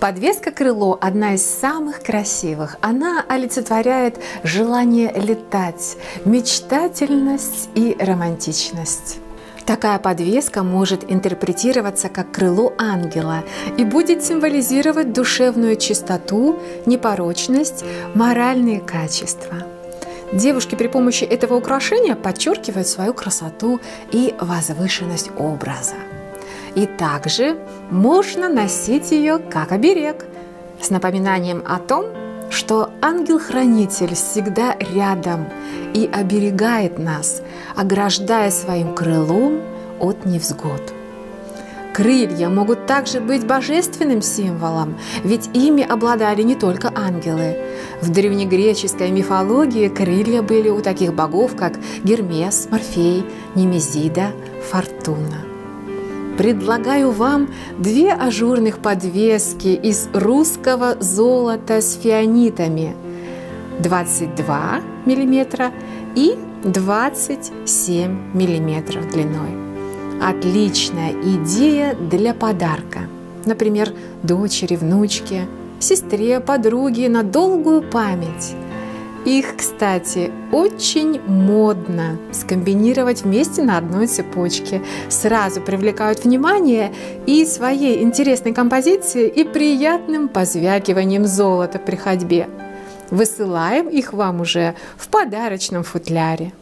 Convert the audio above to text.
Подвеска крыло – одна из самых красивых. Она олицетворяет желание летать, мечтательность и романтичность. Такая подвеска может интерпретироваться как крыло ангела и будет символизировать душевную чистоту, непорочность, моральные качества. Девушки при помощи этого украшения подчеркивают свою красоту и возвышенность образа. И также можно носить ее как оберег, с напоминанием о том, что ангел-хранитель всегда рядом и оберегает нас, ограждая своим крылом от невзгод. Крылья могут также быть божественным символом, ведь ими обладали не только ангелы. В древнегреческой мифологии крылья были у таких богов, как Гермес, Морфей, Немезида, Фортуна. Предлагаю вам две ажурных подвески из русского золота с фианитами 22 мм и 27 мм длиной. Отличная идея для подарка. Например, дочери, внучке, сестре, подруге на долгую память – их, кстати, очень модно скомбинировать вместе на одной цепочке. Сразу привлекают внимание и своей интересной композицией, и приятным позвякиванием золота при ходьбе. Высылаем их вам уже в подарочном футляре.